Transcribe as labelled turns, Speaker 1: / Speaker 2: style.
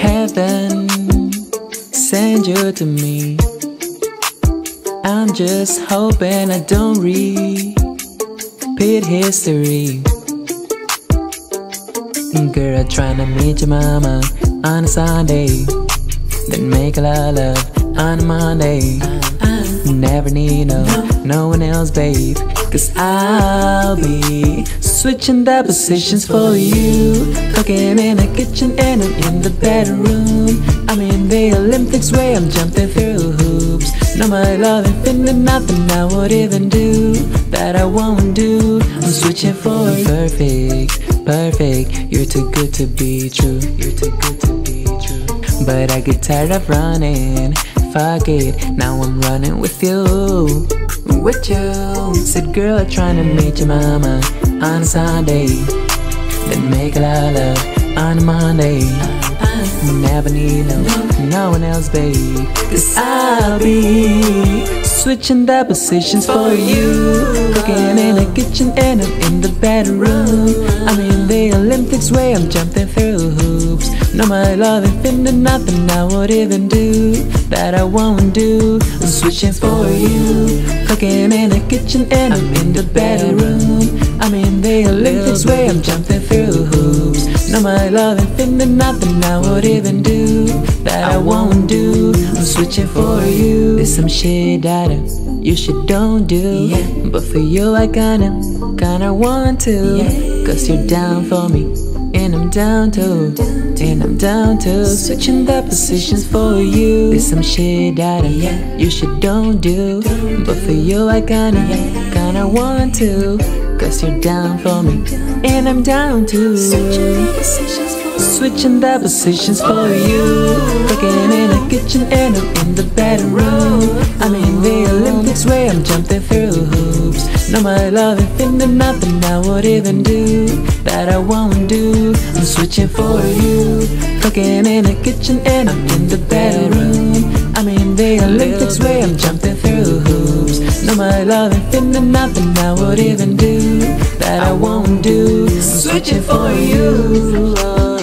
Speaker 1: Heaven send you to me. I'm just hoping I don't repeat history. Girl, I'm trying to meet your mama on a Sunday. Then make a lot of love on a Monday. Never need no, no one else, babe. Cause I'll be switching the positions for you. Cooking in the kitchen and I'm in the bedroom. I'm in the Olympics where I'm jumping through hoops. No, my love infinite, nothing I would even do that I won't do. I'm switching for you. perfect, perfect. You're too good to be true. You're too good to be true. But I get tired of running. Fuck it, now I'm running with you. With you. Said girl, I'm trying to meet your mama on a Sunday. Then make a lot of love on a Monday. Never need no, no one else, babe. Cause I'll be switching the positions for you. Cooking in the kitchen and I'm in the bedroom. I'm in the Olympics where I'm jumping through hoops. No, my love infinite, nothing I would even do that I won't do. I'm switching for you. Cooking in the kitchen and I'm in the bedroom. I'm in the Olympics where I'm jumping through hoops. No, my love infinite, nothing I would even do that I won't do. I'm switching for you. There's some shit that I you should don't do. Yeah. But for you, I kinda, kinda want to. Cause you're down for me. And I'm down to, and I'm down to switching the positions for you. There's some shit that I, you should don't do, but for you I kinda, kinda want to. Cause you're down for me, and I'm down to Switching the positions for you. Cooking in the kitchen and I'm in the bedroom. I'm in the Olympics where I'm jumping No, my love infinite, nothing I would even do that I won't do. I'm switching for you. Cooking in the kitchen and I'm in the bedroom. I'm in the Olympics way I'm jumping through hoops. No, my love infinite, nothing I would even do that I won't do. I'm switching for you. Oh.